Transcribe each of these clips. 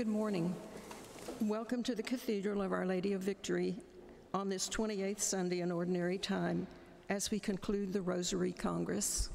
Good morning. Welcome to the Cathedral of Our Lady of Victory on this 28th Sunday in Ordinary Time as we conclude the Rosary Congress.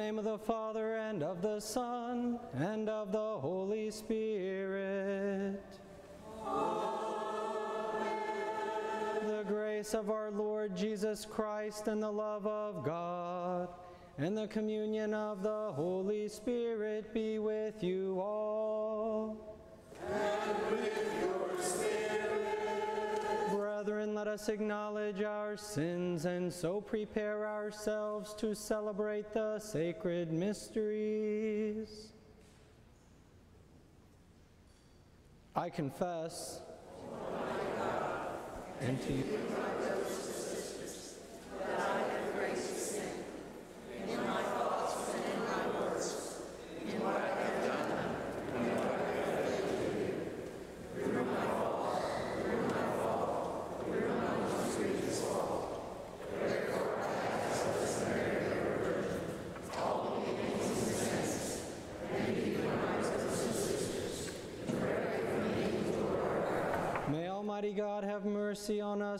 Name of the Father, and of the Son, and of the Holy Spirit. The grace of our Lord Jesus Christ, and the love of God, and the communion of the Holy Spirit be with you all. Let us acknowledge our sins and so prepare ourselves to celebrate the sacred mysteries. I confess and to you. May Almighty God have mercy on us,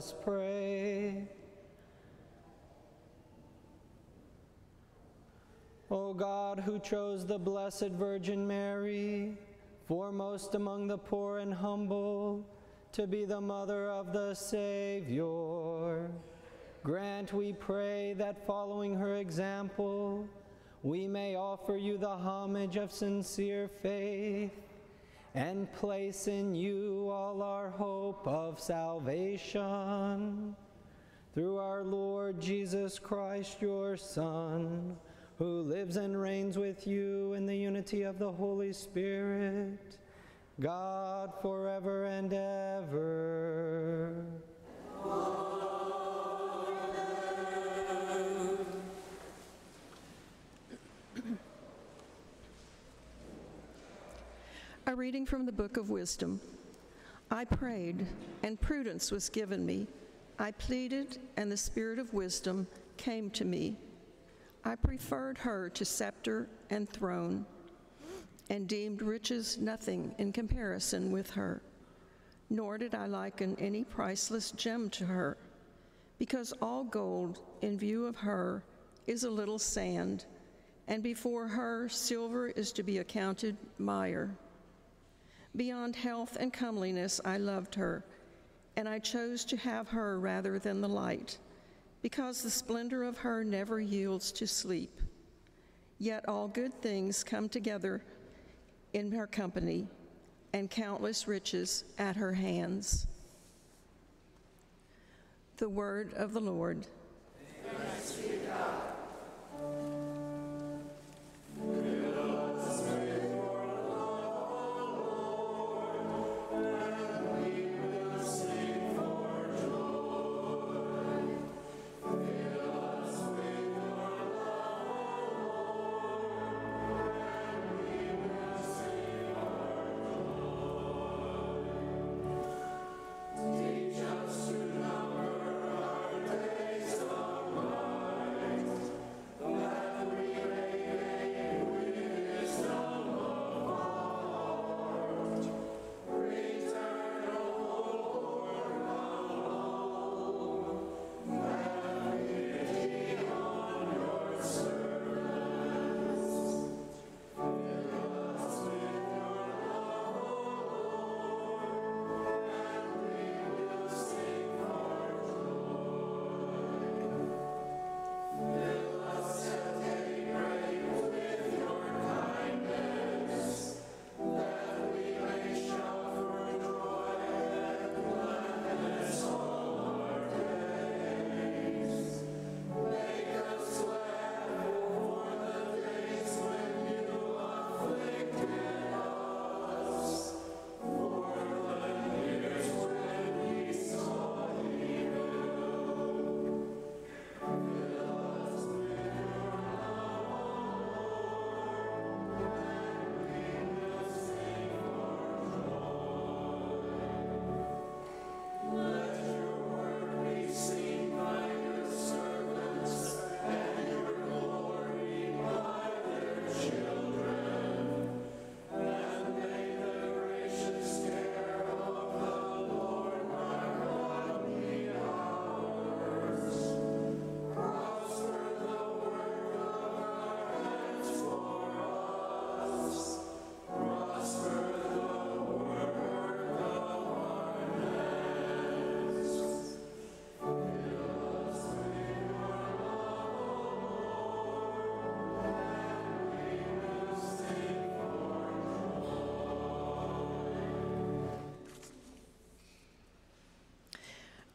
us pray. O God, who chose the Blessed Virgin Mary, foremost among the poor and humble, to be the mother of the Savior, grant, we pray, that following her example, we may offer you the homage of sincere faith and place in you all our hope of salvation. Through our Lord Jesus Christ, your Son, who lives and reigns with you in the unity of the Holy Spirit, God forever and ever. A reading from the Book of Wisdom. I prayed, and prudence was given me. I pleaded, and the Spirit of wisdom came to me. I preferred her to scepter and throne, and deemed riches nothing in comparison with her. Nor did I liken any priceless gem to her, because all gold in view of her is a little sand, and before her silver is to be accounted mire. Beyond health and comeliness, I loved her, and I chose to have her rather than the light, because the splendor of her never yields to sleep. Yet all good things come together in her company, and countless riches at her hands. The word of the Lord.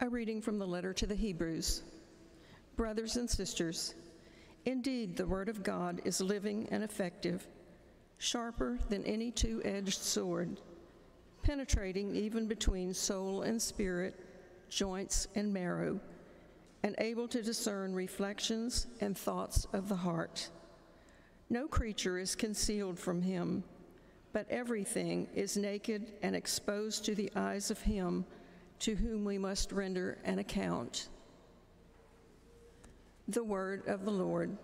A reading from the letter to the Hebrews. Brothers and sisters, indeed the Word of God is living and effective, sharper than any two edged sword, penetrating even between soul and spirit, joints and marrow, and able to discern reflections and thoughts of the heart. No creature is concealed from him, but everything is naked and exposed to the eyes of him to whom we must render an account. The word of the Lord.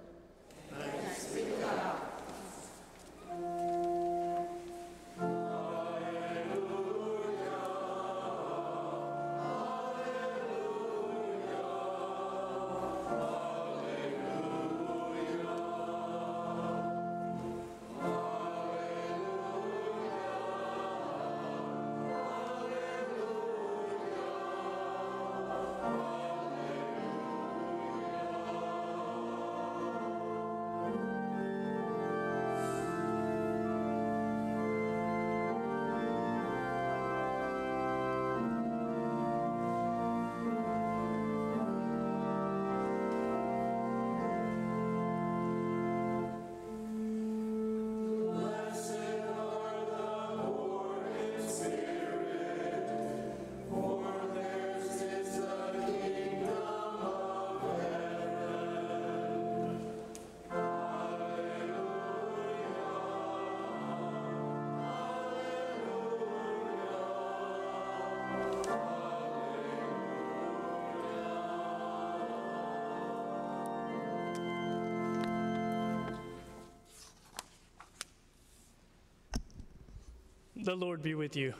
The Lord be with you.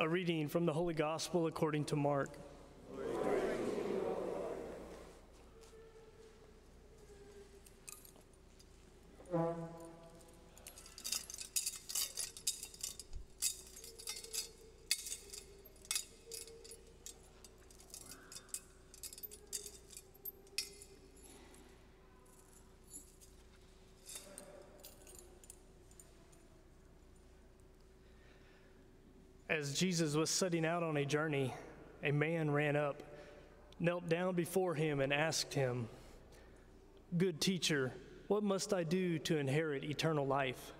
A reading from the Holy Gospel according to Mark. As Jesus was setting out on a journey, a man ran up, knelt down before him, and asked him, Good teacher, what must I do to inherit eternal life?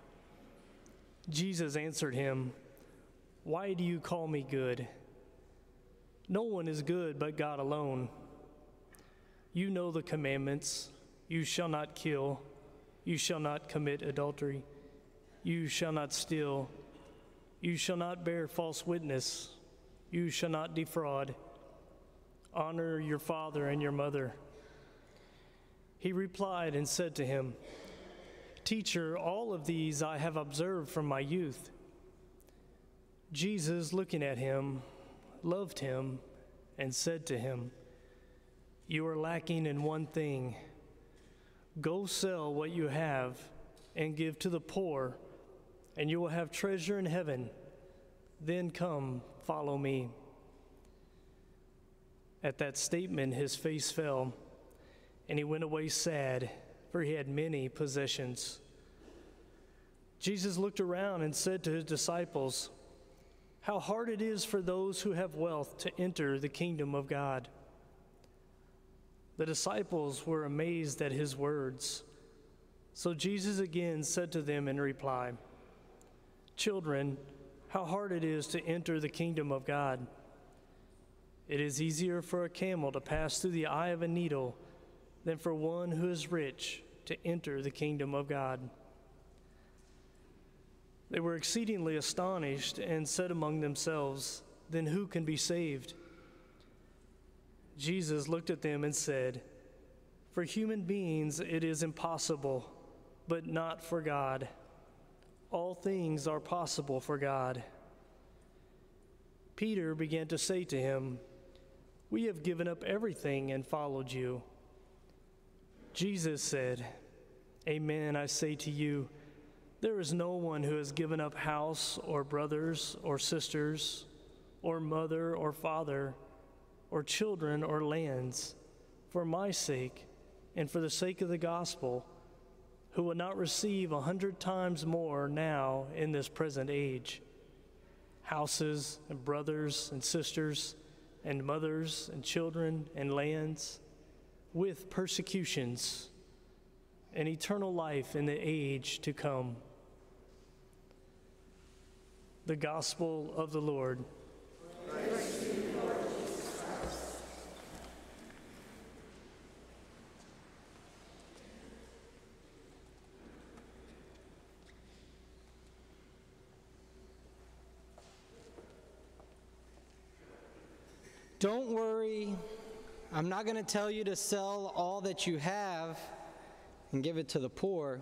Jesus answered him, Why do you call me good? No one is good but God alone. You know the commandments you shall not kill, you shall not commit adultery, you shall not steal. You shall not bear false witness. You shall not defraud. Honor your father and your mother. He replied and said to him, Teacher, all of these I have observed from my youth. Jesus, looking at him, loved him and said to him, You are lacking in one thing. Go sell what you have and give to the poor and you will have treasure in heaven. Then come, follow me. At that statement, his face fell, and he went away sad, for he had many possessions. Jesus looked around and said to his disciples, How hard it is for those who have wealth to enter the kingdom of God. The disciples were amazed at his words. So Jesus again said to them in reply, Children, how hard it is to enter the kingdom of God. It is easier for a camel to pass through the eye of a needle than for one who is rich to enter the kingdom of God. They were exceedingly astonished and said among themselves, Then who can be saved? Jesus looked at them and said, For human beings it is impossible, but not for God all things are possible for God. Peter began to say to him, We have given up everything and followed you. Jesus said, Amen, I say to you, there is no one who has given up house or brothers or sisters or mother or father or children or lands for my sake and for the sake of the gospel who will not receive a hundred times more now in this present age houses and brothers and sisters and mothers and children and lands with persecutions and eternal life in the age to come. The Gospel of the Lord. Don't worry, I'm not going to tell you to sell all that you have and give it to the poor.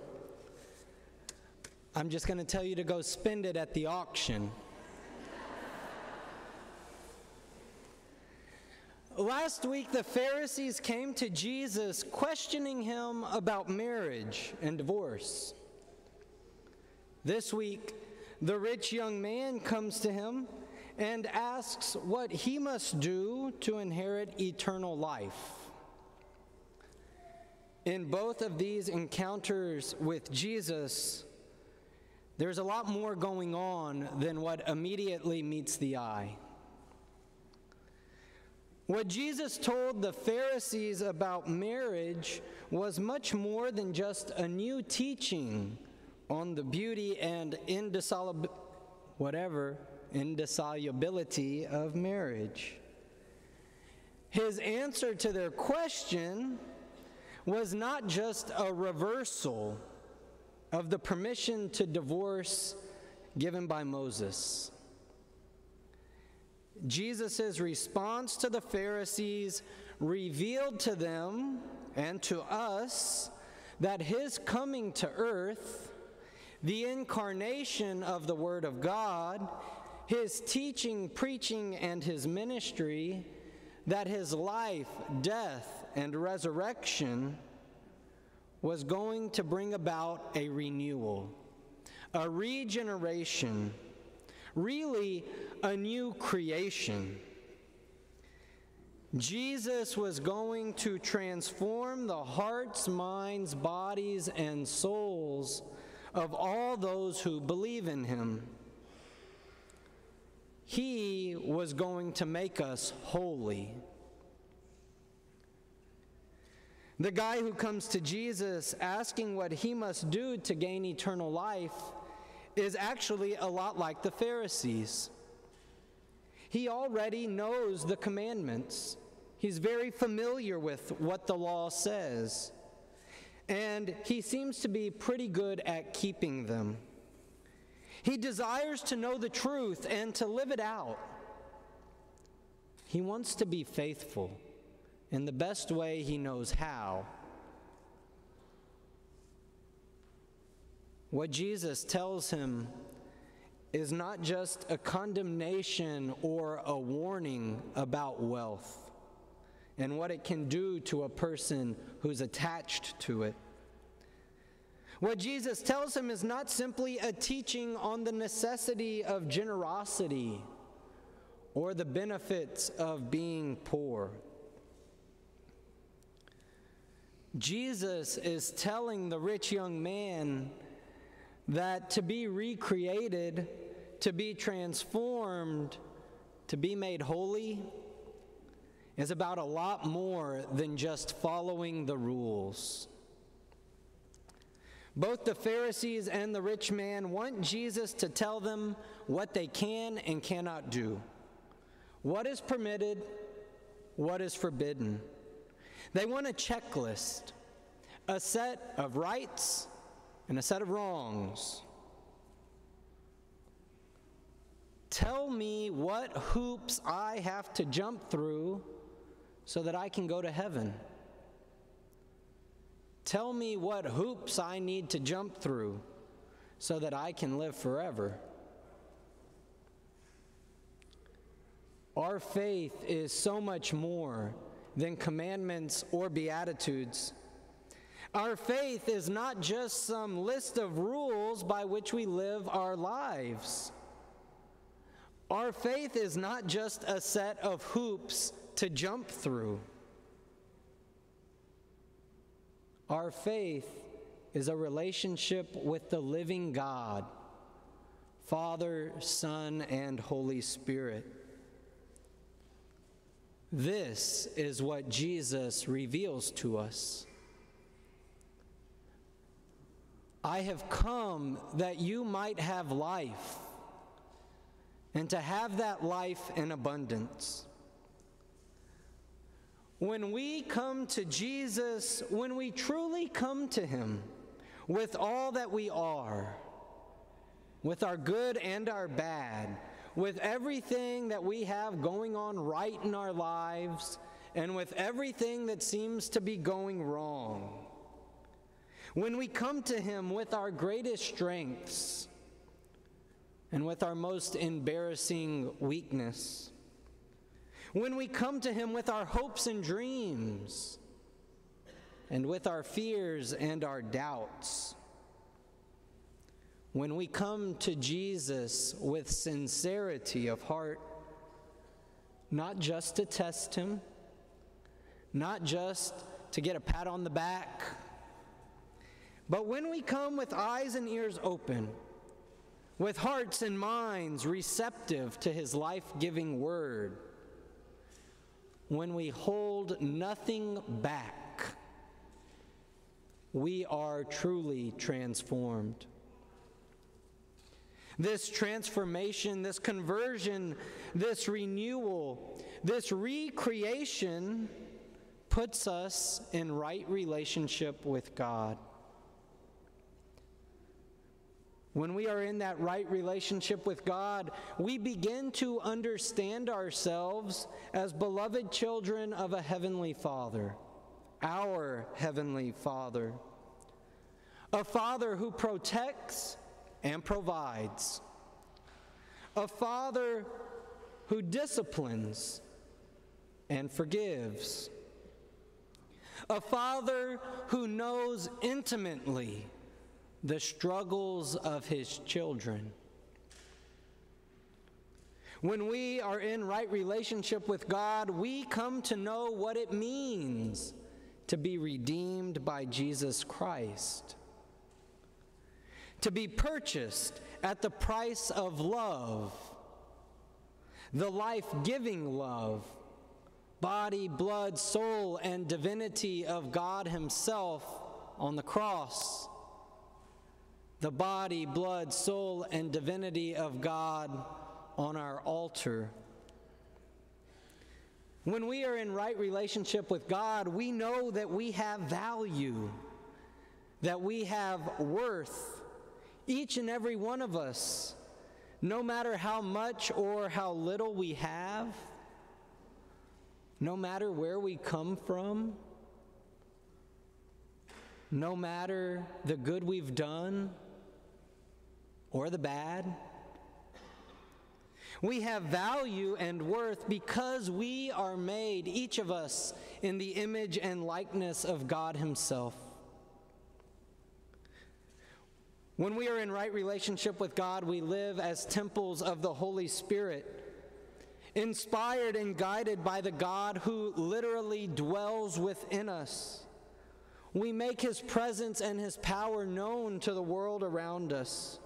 I'm just going to tell you to go spend it at the auction. Last week, the Pharisees came to Jesus questioning him about marriage and divorce. This week, the rich young man comes to him and asks what he must do to inherit eternal life. In both of these encounters with Jesus, there's a lot more going on than what immediately meets the eye. What Jesus told the Pharisees about marriage was much more than just a new teaching on the beauty and indissoluble, whatever, indissolubility of marriage. His answer to their question was not just a reversal of the permission to divorce given by Moses. Jesus' response to the Pharisees revealed to them and to us that his coming to earth the incarnation of the Word of God, his teaching, preaching, and his ministry, that his life, death, and resurrection was going to bring about a renewal, a regeneration, really a new creation. Jesus was going to transform the hearts, minds, bodies, and souls of all those who believe in him. He was going to make us holy. The guy who comes to Jesus asking what he must do to gain eternal life is actually a lot like the Pharisees. He already knows the commandments. He's very familiar with what the law says. And he seems to be pretty good at keeping them. He desires to know the truth and to live it out. He wants to be faithful in the best way he knows how. What Jesus tells him is not just a condemnation or a warning about wealth and what it can do to a person who's attached to it. What Jesus tells him is not simply a teaching on the necessity of generosity or the benefits of being poor. Jesus is telling the rich young man that to be recreated, to be transformed, to be made holy, is about a lot more than just following the rules. Both the Pharisees and the rich man want Jesus to tell them what they can and cannot do, what is permitted, what is forbidden. They want a checklist, a set of rights and a set of wrongs. Tell me what hoops I have to jump through so that I can go to heaven. Tell me what hoops I need to jump through so that I can live forever. Our faith is so much more than commandments or beatitudes. Our faith is not just some list of rules by which we live our lives. Our faith is not just a set of hoops to jump through. Our faith is a relationship with the living God, Father, Son, and Holy Spirit. This is what Jesus reveals to us. I have come that you might have life, and to have that life in abundance. When we come to Jesus, when we truly come to Him with all that we are, with our good and our bad, with everything that we have going on right in our lives, and with everything that seems to be going wrong, when we come to Him with our greatest strengths and with our most embarrassing weakness, when we come to Him with our hopes and dreams, and with our fears and our doubts, when we come to Jesus with sincerity of heart, not just to test Him, not just to get a pat on the back, but when we come with eyes and ears open, with hearts and minds receptive to His life giving word, when we hold nothing back, we are truly transformed. This transformation, this conversion, this renewal, this recreation puts us in right relationship with God. When we are in that right relationship with God, we begin to understand ourselves as beloved children of a heavenly Father, our heavenly Father. A Father who protects and provides, a father who disciplines and forgives, a father who knows intimately the struggles of his children. When we are in right relationship with God, we come to know what it means to be redeemed by Jesus Christ, to be purchased at the price of love, the life giving love, body, blood, soul, and divinity of God Himself on the cross. The body, blood, soul, and divinity of God on our altar. When we are in right relationship with God, we know that we have value, that we have worth, each and every one of us, no matter how much or how little we have, no matter where we come from, no matter the good we've done or the bad. We have value and worth because we are made, each of us, in the image and likeness of God Himself. When we are in right relationship with God, we live as temples of the Holy Spirit, inspired and guided by the God who literally dwells within us. We make His presence and His power known to the world around us.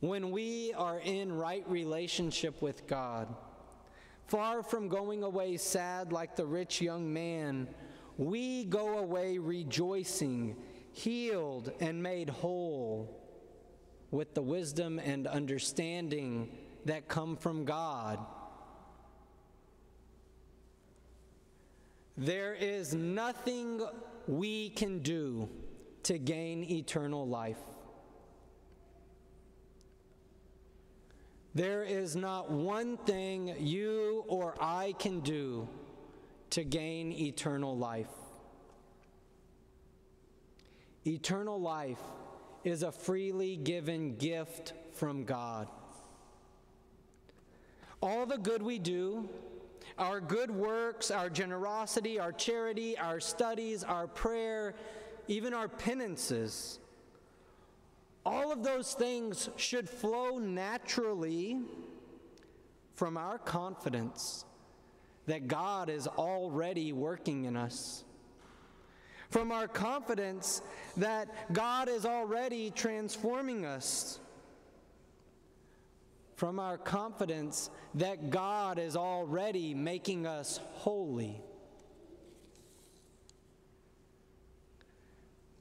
When we are in right relationship with God, far from going away sad like the rich young man, we go away rejoicing, healed and made whole with the wisdom and understanding that come from God. There is nothing we can do to gain eternal life. There is not one thing you or I can do to gain eternal life. Eternal life is a freely given gift from God. All the good we do, our good works, our generosity, our charity, our studies, our prayer, even our penances, all of those things should flow naturally from our confidence that God is already working in us. From our confidence that God is already transforming us. From our confidence that God is already making us holy.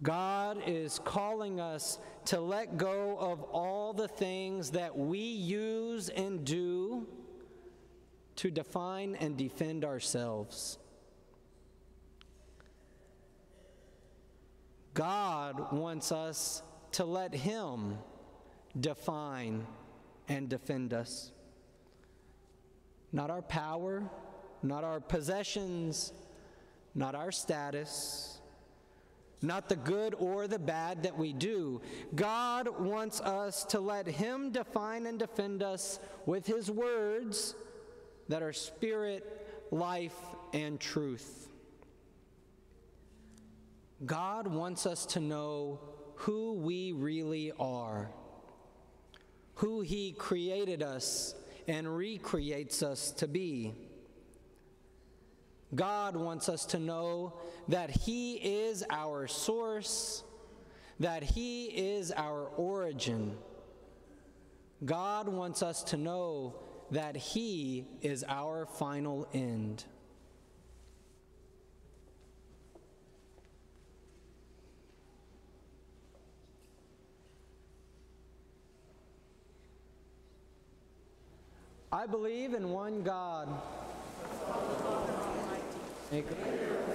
God is calling us to let go of all the things that we use and do to define and defend ourselves. God wants us to let Him define and defend us. Not our power, not our possessions, not our status not the good or the bad that we do. God wants us to let Him define and defend us with His words that are spirit, life, and truth. God wants us to know who we really are, who He created us and recreates us to be. God wants us to know that He is our source, that He is our origin. God wants us to know that He is our final end. I believe in one God. Make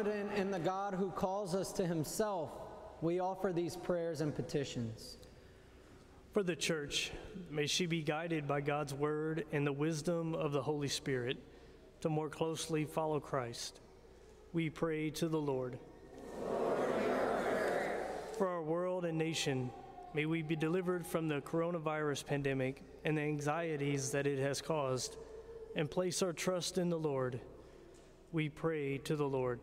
Confident in the God who calls us to himself, we offer these prayers and petitions. For the church, may she be guided by God's word and the wisdom of the Holy Spirit to more closely follow Christ. We pray to the Lord. For our world and nation, may we be delivered from the coronavirus pandemic and the anxieties that it has caused, and place our trust in the Lord. We pray to the Lord.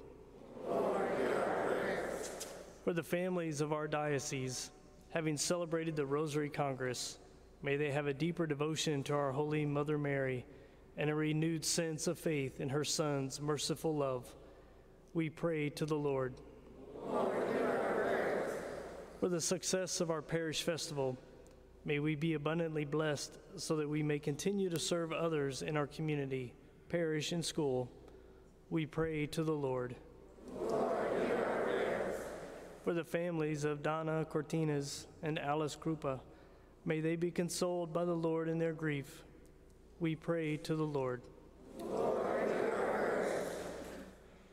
For the families of our diocese, having celebrated the Rosary Congress, may they have a deeper devotion to our Holy Mother Mary and a renewed sense of faith in her Son's merciful love. We pray to the Lord. For the success of our parish festival, may we be abundantly blessed so that we may continue to serve others in our community, parish, and school. We pray to the Lord. For the families of Donna Cortinas and Alice Krupa, may they be consoled by the Lord in their grief. We pray to the Lord.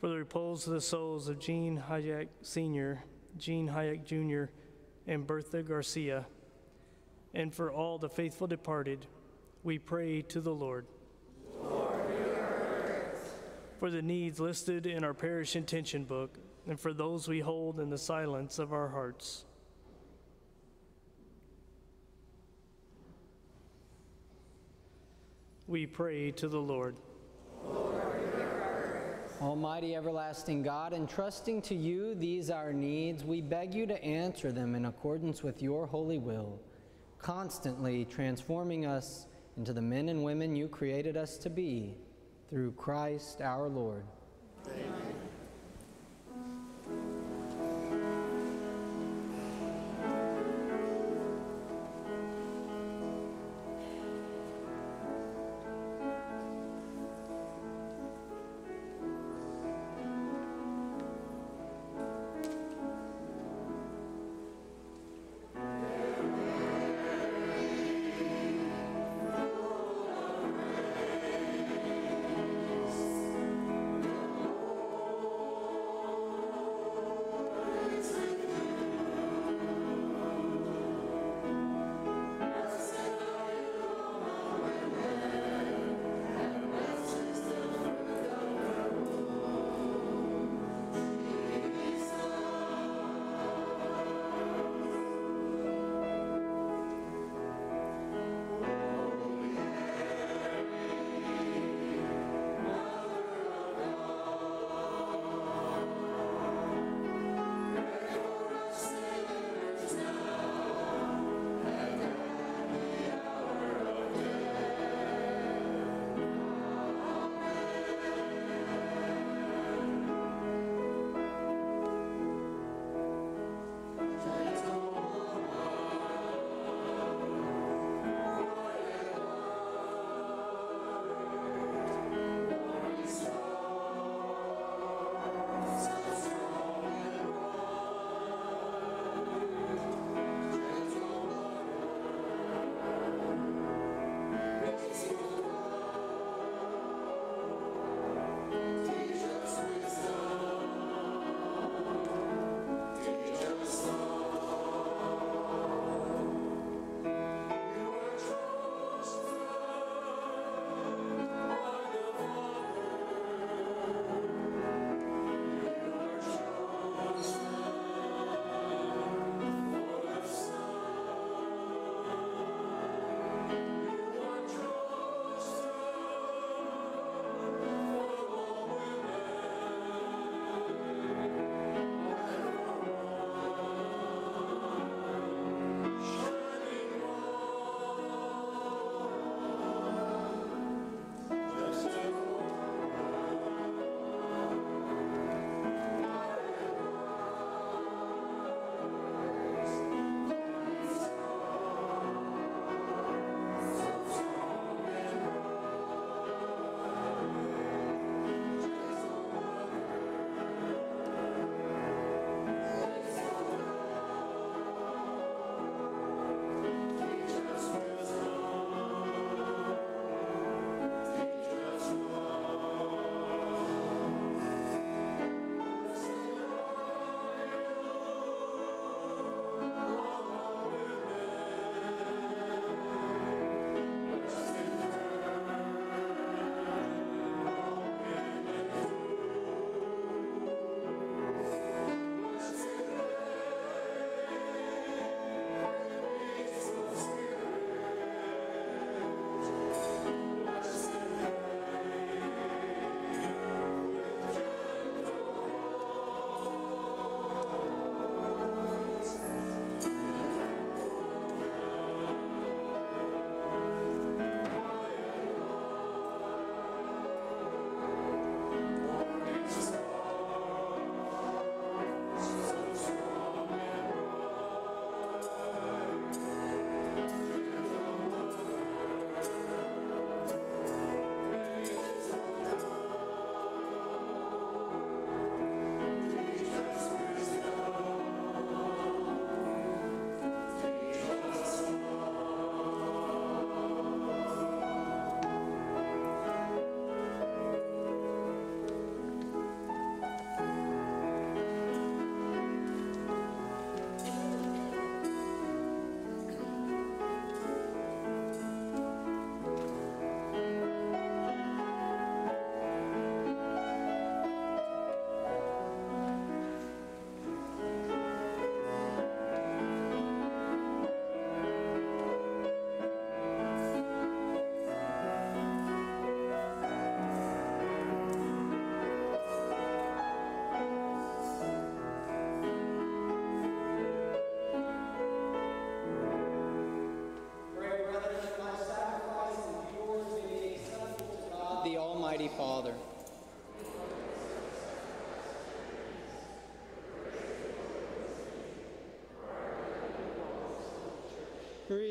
For the repose of the souls of Jean Hayek Sr., Jean Hayek Jr., and Bertha Garcia, and for all the faithful departed, we pray to the Lord. For the needs listed in our parish intention book, and for those we hold in the silence of our hearts. We pray to the Lord. Almighty everlasting God, entrusting to you these our needs, we beg you to answer them in accordance with your holy will, constantly transforming us into the men and women you created us to be, through Christ our Lord. God,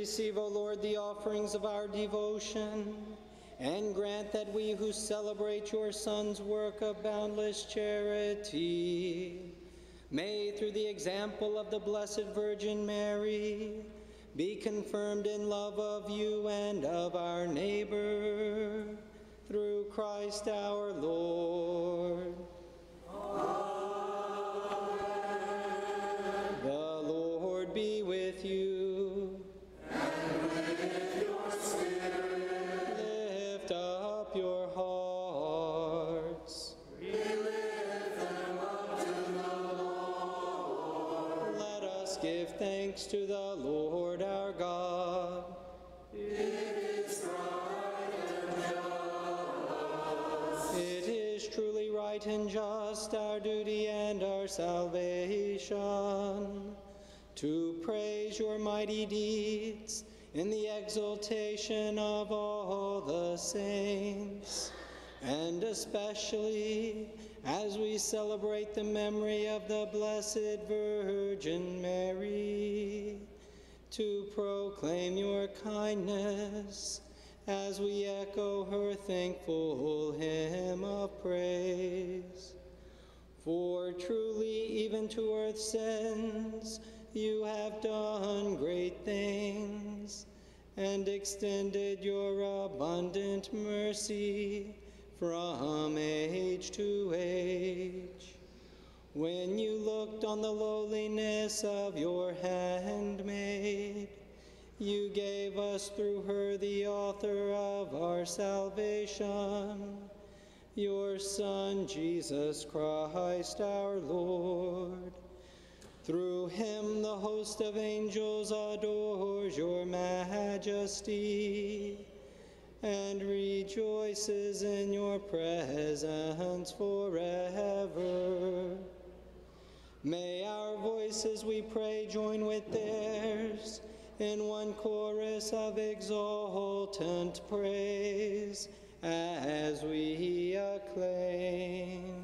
Receive, O Lord, the offerings of our devotion, and grant that we who celebrate your Son's work of boundless charity may, through the example of the Blessed Virgin Mary, be confirmed in love of you and of our neighbor, through Christ our Lord. Salvation, to praise your mighty deeds in the exaltation of all the saints, and especially as we celebrate the memory of the Blessed Virgin Mary, to proclaim your kindness as we echo her thankful hymn of praise. Even to earth's sins, you have done great things and extended your abundant mercy from age to age. When you looked on the lowliness of your handmaid, you gave us through her the author of our salvation, your Son, Jesus Christ our Lord. Through him the host of angels adores your majesty and rejoices in your presence forever. May our voices, we pray, join with theirs in one chorus of exultant praise as we acclaim.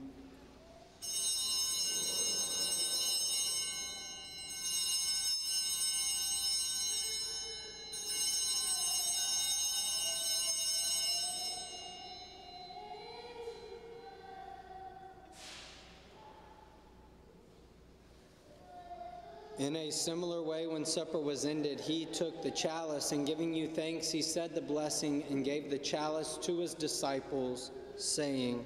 In a similar way, when supper was ended, he took the chalice, and giving you thanks, he said the blessing and gave the chalice to his disciples, saying,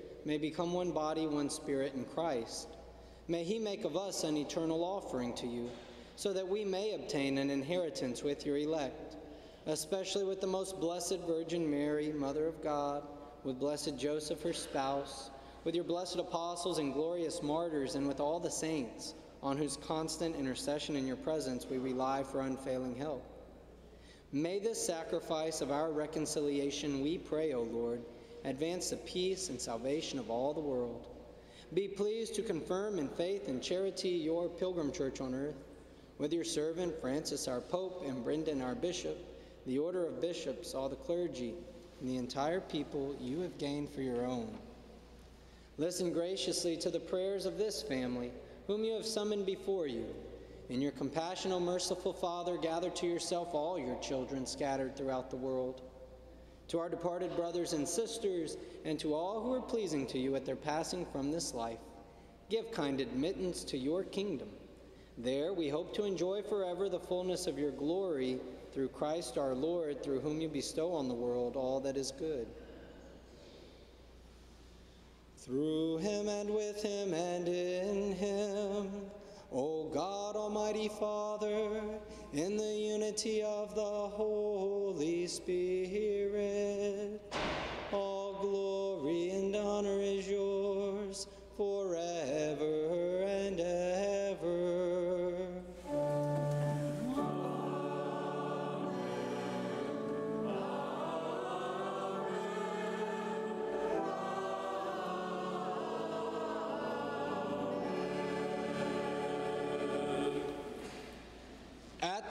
may become one body, one spirit in Christ. May he make of us an eternal offering to you, so that we may obtain an inheritance with your elect, especially with the most blessed Virgin Mary, Mother of God, with blessed Joseph, her spouse, with your blessed apostles and glorious martyrs, and with all the saints, on whose constant intercession in your presence we rely for unfailing help. May this sacrifice of our reconciliation, we pray, O Lord, advance the peace and salvation of all the world. Be pleased to confirm in faith and charity your pilgrim church on earth, with your servant Francis our Pope and Brendan our Bishop, the order of bishops, all the clergy, and the entire people you have gained for your own. Listen graciously to the prayers of this family, whom you have summoned before you. In your compassion, O merciful Father, gather to yourself all your children scattered throughout the world to our departed brothers and sisters, and to all who are pleasing to you at their passing from this life. Give kind admittance to your kingdom. There we hope to enjoy forever the fullness of your glory through Christ our Lord, through whom you bestow on the world all that is good. Through him and with him and in him, O God, Almighty Father, in the unity of the Holy Spirit, all glory and honor is yours forever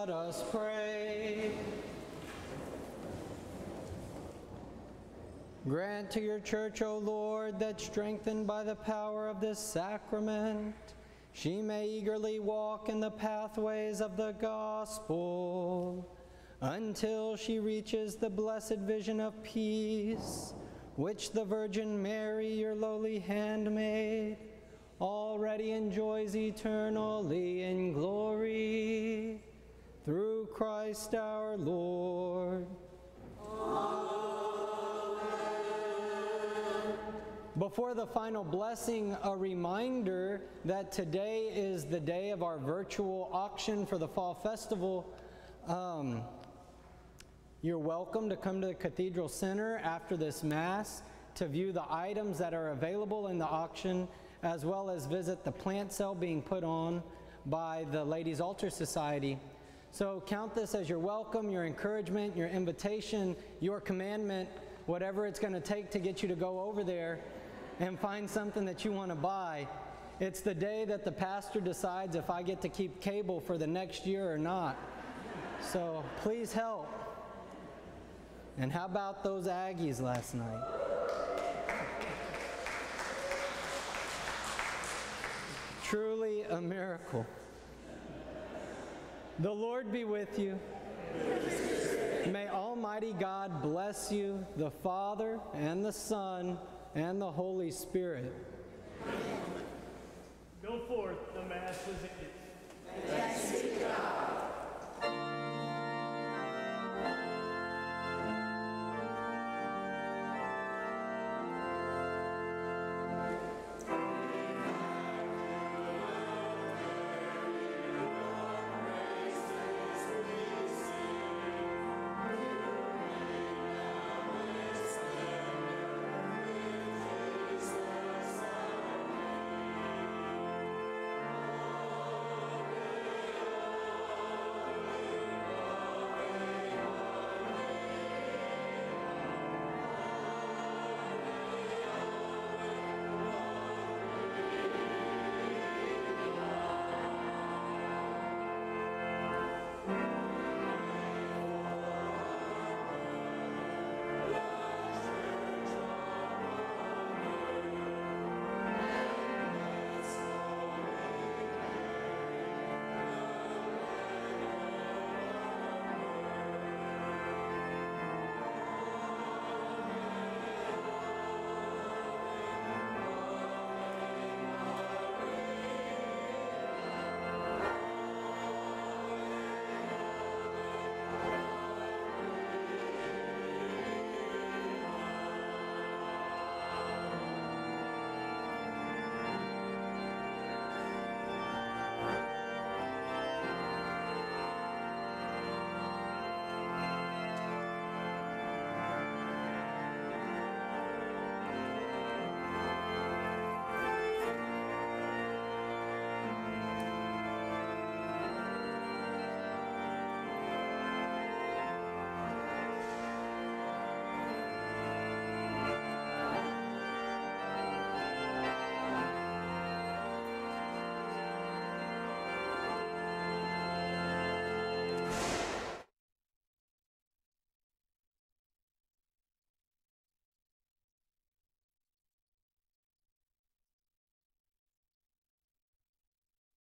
Let us pray. Grant to your church, O Lord, that strengthened by the power of this sacrament, she may eagerly walk in the pathways of the gospel until she reaches the blessed vision of peace, which the Virgin Mary, your lowly handmaid, already enjoys eternally in glory. Through Christ our Lord. Before the final blessing, a reminder that today is the day of our virtual auction for the Fall Festival. Um, you're welcome to come to the Cathedral Center after this Mass to view the items that are available in the auction, as well as visit the plant sale being put on by the Ladies Altar Society. So count this as your welcome, your encouragement, your invitation, your commandment, whatever it's going to take to get you to go over there and find something that you want to buy. It's the day that the pastor decides if I get to keep cable for the next year or not. So please help. And how about those Aggies last night? Truly a miracle. The Lord be with you. May Almighty God bless you, the Father, and the Son, and the Holy Spirit. Go forth, the Mass is ended. Thanks be God.